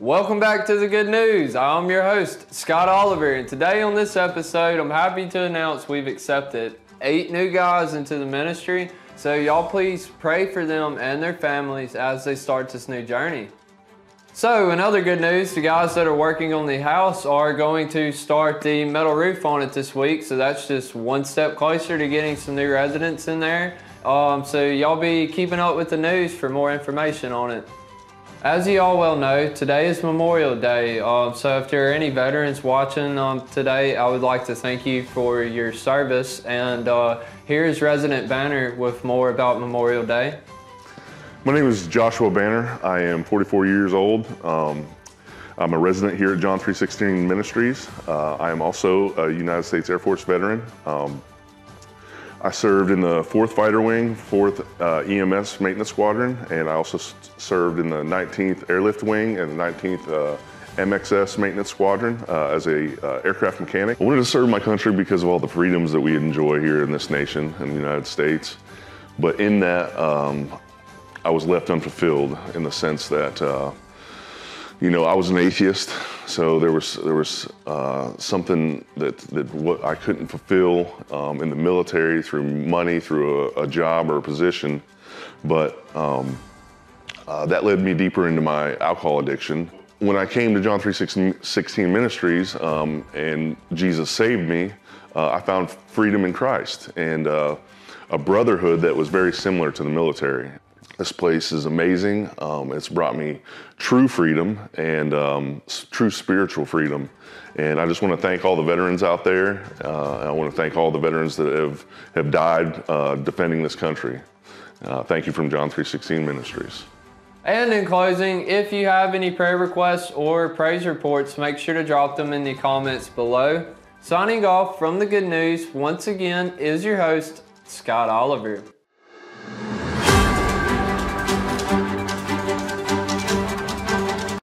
Welcome back to the good news. I'm your host, Scott Oliver, and today on this episode, I'm happy to announce we've accepted eight new guys into the ministry. So, y'all please pray for them and their families as they start this new journey. So, in other good news, the guys that are working on the house are going to start the metal roof on it this week. So, that's just one step closer to getting some new residents in there. Um, so, y'all be keeping up with the news for more information on it. As you all well know, today is Memorial Day. Um, so, if there are any veterans watching um, today, I would like to thank you for your service. And uh, here's Resident Banner with more about Memorial Day. My name is Joshua Banner. I am 44 years old. Um, I'm a resident here at John 316 Ministries. Uh, I am also a United States Air Force veteran. Um, I served in the 4th Fighter Wing, 4th uh, EMS Maintenance Squadron, and I also served in the 19th Airlift Wing and the 19th uh, MXS Maintenance Squadron uh, as a uh, aircraft mechanic. I wanted to serve my country because of all the freedoms that we enjoy here in this nation, in the United States. But in that, um, I was left unfulfilled in the sense that, uh, you know, I was an atheist, so there was there was uh, something that that what I couldn't fulfill um, in the military through money, through a, a job or a position, but um, uh, that led me deeper into my alcohol addiction. When I came to John 316 Ministries um, and Jesus saved me, uh, I found freedom in Christ and uh, a brotherhood that was very similar to the military. This place is amazing. Um, it's brought me true freedom and um, true spiritual freedom. And I just want to thank all the veterans out there. Uh, I want to thank all the veterans that have, have died uh, defending this country. Uh, thank you from John 316 Ministries. And in closing, if you have any prayer requests or praise reports, make sure to drop them in the comments below. Signing off from the good news, once again, is your host, Scott Oliver.